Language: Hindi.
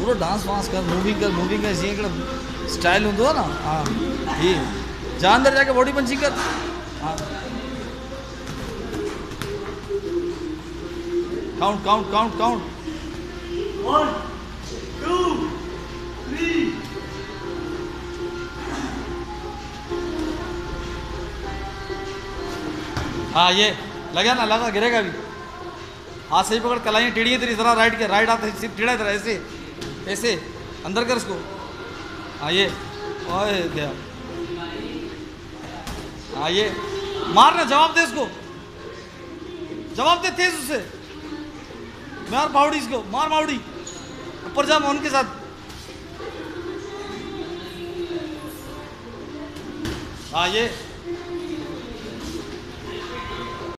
थोरो डांस वांस कर मूविंग कर मूविंग कर जीअं हिकिड़ो स्टाइल हूंदो आहे न। हा हीअ जा अंदरि जाके बॉडी पंचिंग कर। हा। Count count count count One, two, three. हाँ ये लगा ना लगा गिरेगा भी। हाथ सही पकड़ कलाइयाँ टेढ़ी तेरी जरा राइट के राइट हाथ टेढ़ा तेरा ऐसे। ऐसे, अंदर कर इसको। आइए ओए गया हाँ ये मार ना जवाब दे इसको। जवाब दे तेज उससे मार बाउडी इसको, मार बाउडी ऊपर जा मोहन के साथ। ये